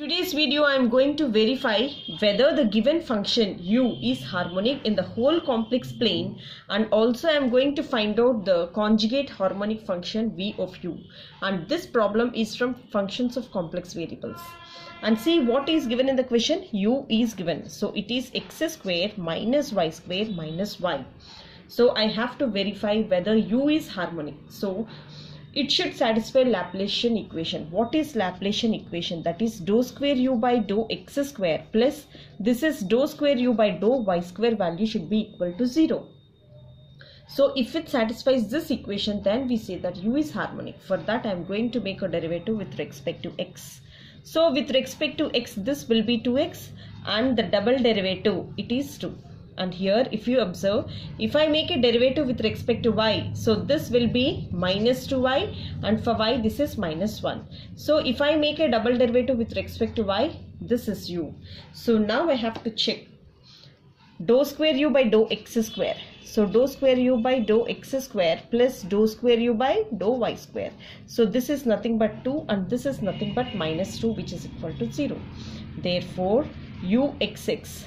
Today's video I am going to verify whether the given function u is harmonic in the whole complex plane and also I am going to find out the conjugate harmonic function v of u. And this problem is from functions of complex variables. And see what is given in the question u is given. So it is x square minus y square minus y. So I have to verify whether u is harmonic. So it should satisfy Laplacian equation. What is Laplacian equation? That is dou square u by dou x square plus this is dou square u by dou y square value should be equal to 0. So if it satisfies this equation then we say that u is harmonic. For that I am going to make a derivative with respect to x. So with respect to x this will be 2x and the double derivative it is 2 and here if you observe if I make a derivative with respect to y so this will be minus 2y and for y this is minus 1 so if I make a double derivative with respect to y this is u. So now I have to check dou square u by dou x square. So dou square u by dou x square plus dou square u by dou y square. So this is nothing but 2 and this is nothing but minus 2 which is equal to 0 therefore u xx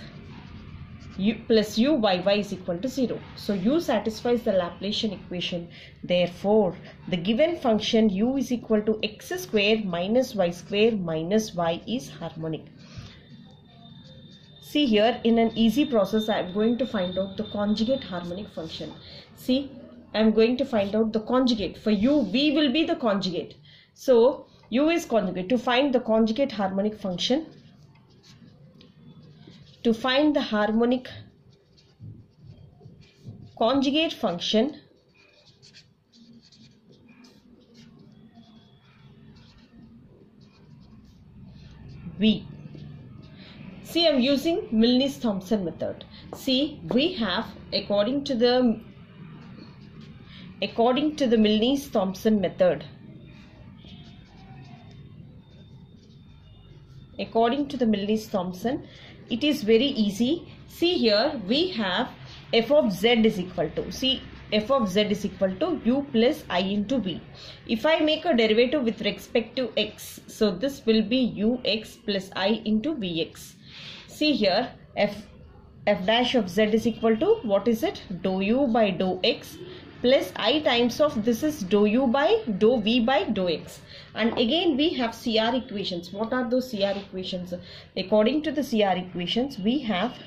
u plus u y y is equal to 0. So u satisfies the Laplacian equation. Therefore, the given function u is equal to x square minus y square minus y is harmonic. See here in an easy process I am going to find out the conjugate harmonic function. See I am going to find out the conjugate. For u v will be the conjugate. So u is conjugate. To find the conjugate harmonic function to find the harmonic conjugate function V. See, I'm using Milne-Thomson method. See, we have according to the according to the Milne-Thomson method. According to the Milne Thomson, it is very easy. See here, we have f of z is equal to see f of z is equal to u plus i into v. If I make a derivative with respect to x, so this will be ux plus i into vx. See here, f f dash of z is equal to what is it? Dou u by dou x plus i times of this is dou u by dou v by dou x. And again we have CR equations. What are those CR equations? According to the CR equations we have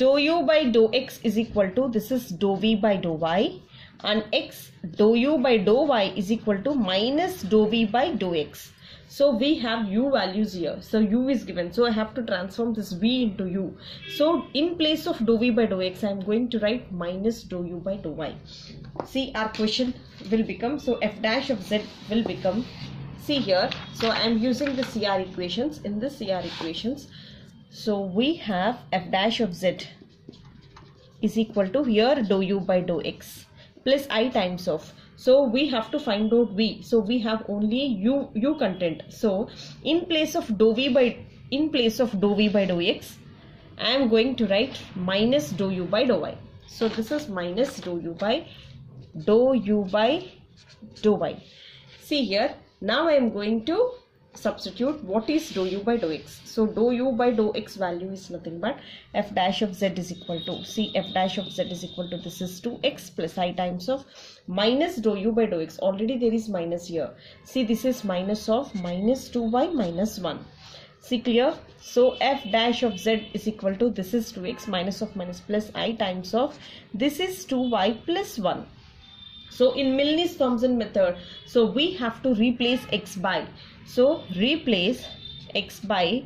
dou u by dou x is equal to this is dou v by dou y and x dou u by dou y is equal to minus dou v by dou x so we have u values here. So u is given. So i have to transform this v into u. So in place of dou v by dou x i am going to write minus dou u by dou y. See our question will become so f dash of z will become see here. So i am using the cr equations. In the cr equations so we have f dash of z is equal to here dou u by dou x plus i times of so we have to find out v so we have only u u content. So in place of dou v by in place of dou v by dou x i am going to write minus dou u by dou y. So this is minus dou u by dou u by dou y. See here now i am going to substitute what is dou u by dou x. So dou u by dou x value is nothing but f dash of z is equal to see f dash of z is equal to this is 2x plus i times of minus dou u by dou x. Already there is minus here. See this is minus of minus 2y minus 1 see clear? So f dash of z is equal to this is 2x minus of minus plus i times of this is 2y plus 1 so in Milne-Thomson method so we have to replace x by so replace x by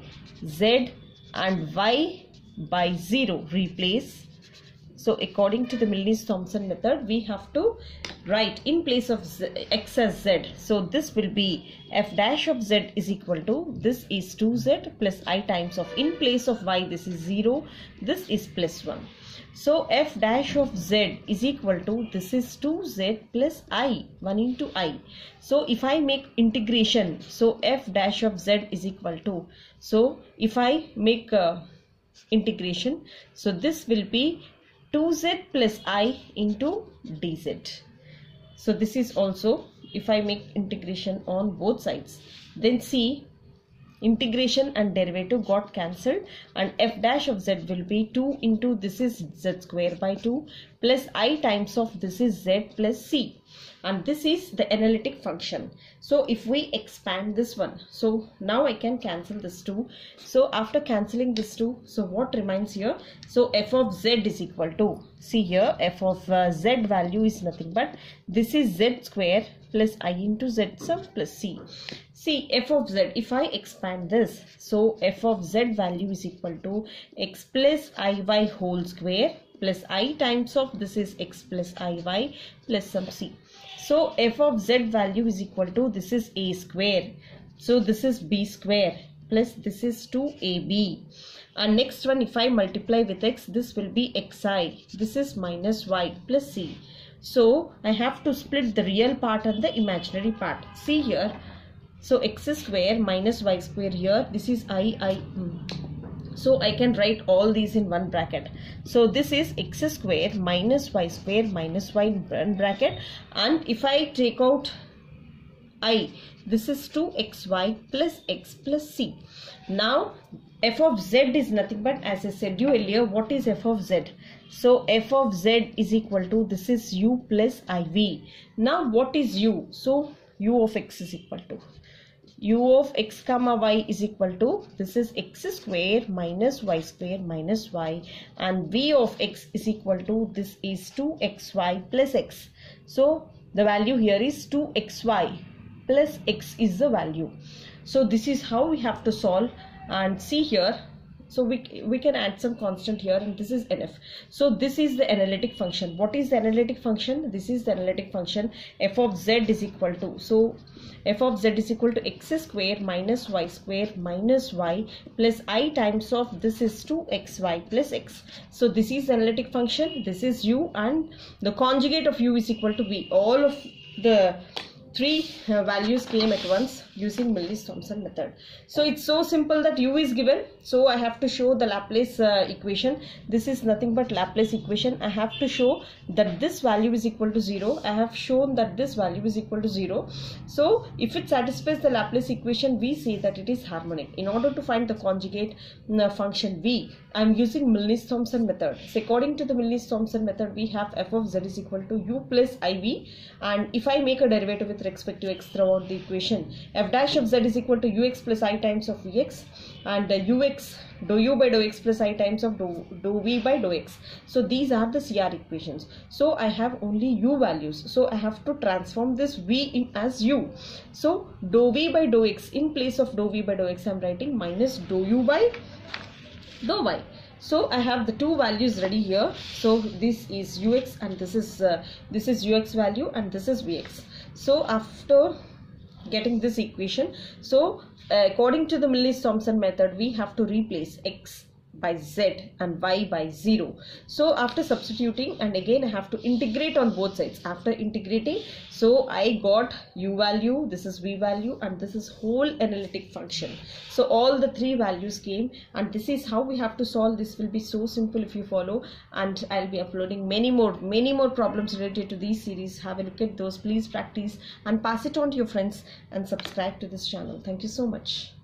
z and y by 0 replace. So according to the Milne-Thomson method we have to write in place of z, x as z. So this will be f dash of z is equal to this is 2z plus i times of in place of y this is 0 this is plus 1. So f dash of z is equal to this is 2z plus i 1 into i. So if I make integration so f dash of z is equal to so if I make uh, integration so this will be 2z plus i into dz. So this is also if I make integration on both sides then see integration and derivative got cancelled and f dash of z will be 2 into this is z square by 2 plus i times of this is z plus c and this is the analytic function. So if we expand this one so now i can cancel this 2 so after cancelling this 2 so what remains here? So f of z is equal to see here f of uh, z value is nothing but this is z square plus i into z sum plus c. See f of z, if I expand this, so f of z value is equal to x plus iy whole square plus i times of this is x plus iy plus some c. So f of z value is equal to this is a square. So this is b square plus this is 2ab. And next one if I multiply with x this will be xi. This is minus y plus c. So I have to split the real part and the imaginary part. See here so x square minus y square here this is i i mm. So i can write all these in one bracket. So this is x square minus y square minus y bracket. And if i take out i this is 2xy plus x plus c. Now f of z is nothing but as i said you earlier what is f of z? So f of z is equal to this is u plus iv now what is u? So u of x is equal to u of x comma y is equal to this is x square minus y square minus y and v of x is equal to this is 2xy plus x. So the value here is 2xy plus x is the value. So this is how we have to solve. And see here so we we can add some constant here and this is nf. So this is the analytic function. What is the analytic function? This is the analytic function f of z is equal to so f of z is equal to x square minus y square minus y plus i times of this is 2xy plus x. So this is analytic function. This is u and the conjugate of u is equal to v. All of the three uh, values came at once using Milnes-Thomson method. So it's so simple that u is given. So I have to show the Laplace uh, equation. This is nothing but Laplace equation. I have to show that this value is equal to 0. I have shown that this value is equal to 0. So if it satisfies the Laplace equation, we say that it is harmonic. In order to find the conjugate uh, function v, I am using Milnes-Thomson method. So according to the Milnes-Thomson method, we have f of z is equal to u plus iv. And if I make a derivative with respect to x throughout the equation, f dash of z is equal to ux plus i times of vx and uh, ux dou u by dou x plus i times of dou, dou v by dou x. So these are the CR equations. So I have only u values. So I have to transform this v in as u. So dou v by dou x in place of dou v by dou x I am writing minus dou u by dou y so i have the two values ready here so this is ux and this is uh, this is ux value and this is vx so after getting this equation so according to the Milnes-Thomson method we have to replace x by z and y by 0 so after substituting and again I have to integrate on both sides. After integrating so I got u value this is v value and this is whole analytic function. So all the three values came and this is how we have to solve. This will be so simple if you follow and I'll be uploading many more many more problems related to these series. Have a look at those. Please practice and pass it on to your friends and subscribe to this channel. Thank you so much